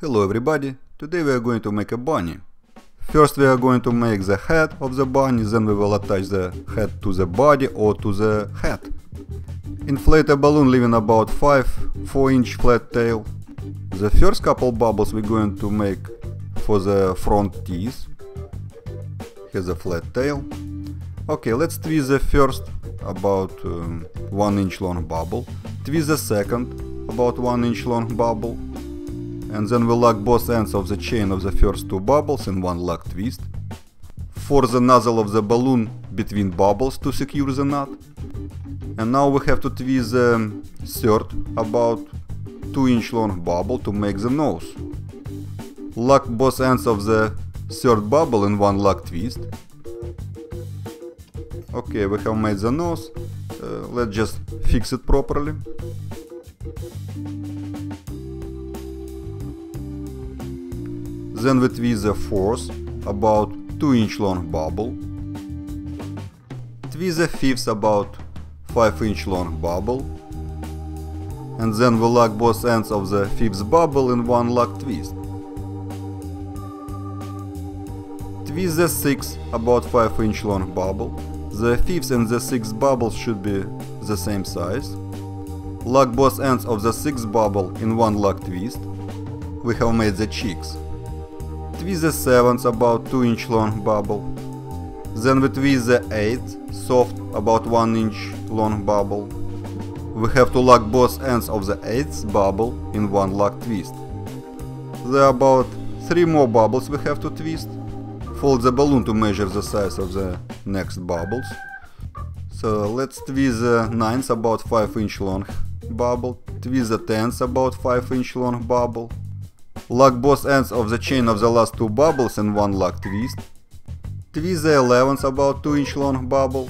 Hello everybody, today we are going to make a bunny. First we are going to make the head of the bunny, then we will attach the head to the body or to the head. Inflate a balloon leaving about 5 4 inch flat tail. The first couple bubbles we're going to make for the front teeth. Here's a flat tail. Okay, let's twist the first about um, 1 inch long bubble. Twist the second about 1 inch long bubble and then we lock both ends of the chain of the first two bubbles in one lock twist. Force the nozzle of the balloon between bubbles to secure the knot. And now we have to twist the third about 2 inch long bubble to make the nose. Lock both ends of the third bubble in one lock twist. Okay, we have made the nose. Uh, let's just fix it properly. Then twist the fourth, about 2 inch long bubble. The fifth about 5 inch long bubble. And then we lock both ends of the fifth bubble in one lock twist. Twist the sixth about 5 inch long bubble. The fifth and the sixth bubbles should be the same size. Lock both ends of the sixth bubble in one lock twist. We have made the cheeks twist the 7th about 2 inch long bubble. Then twist the 8th, soft about 1 inch long bubble. We have to lock both ends of the 8th bubble in one lock twist. There are about 3 more bubbles we have to twist. Fold the balloon to measure the size of the next bubbles. So let's twist the 9th about 5 inch long bubble, twist the 10th about 5 inch long bubble, Lock both ends of the chain of the last two bubbles in one lock twist. Twist the 11th about 2 inch long bubble.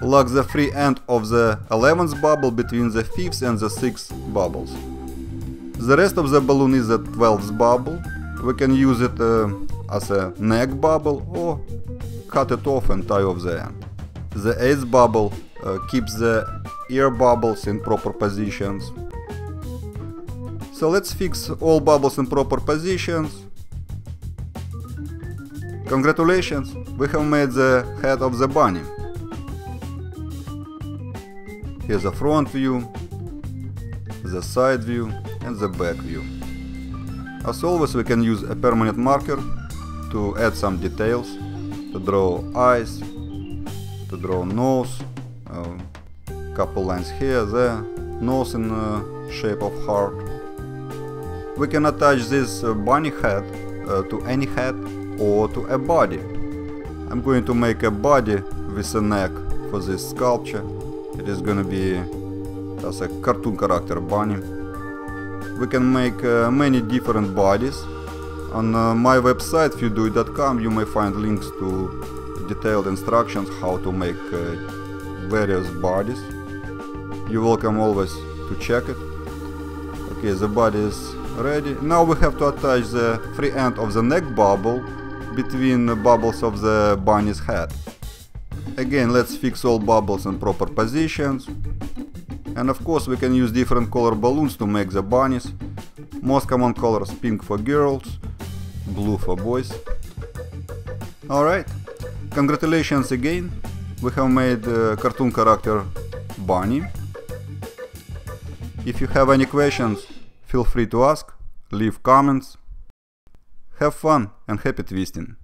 Lock the free end of the 11th bubble between the 5th and the 6th bubbles. The rest of the balloon is the 12th bubble. We can use it uh, as a neck bubble or cut it off and tie off the end. The 8th bubble uh, keeps the ear bubbles in proper positions. So let's fix all bubbles in proper positions. Congratulations, we have made the head of the bunny. Here's the front view, the side view and the back view. As always we can use a permanent marker to add some details, to draw eyes, to draw nose, uh, couple lines here, there, nose in uh, shape of heart, we can attach this uh, bunny head uh, to any head or to a body. I'm going to make a body with a neck for this sculpture. It is gonna be as a cartoon character bunny. We can make uh, many different bodies. On uh, my website fewdoit.com you may find links to detailed instructions how to make uh, various bodies. You're welcome always to check it. Okay, the body is ready. Now we have to attach the free end of the neck bubble between the bubbles of the bunny's head. Again, let's fix all bubbles in proper positions. And of course we can use different color balloons to make the bunnies. Most common colors pink for girls, blue for boys. Alright, congratulations again. We have made a cartoon character bunny. If you have any questions, Feel free to ask, leave comments. Have fun and happy twisting!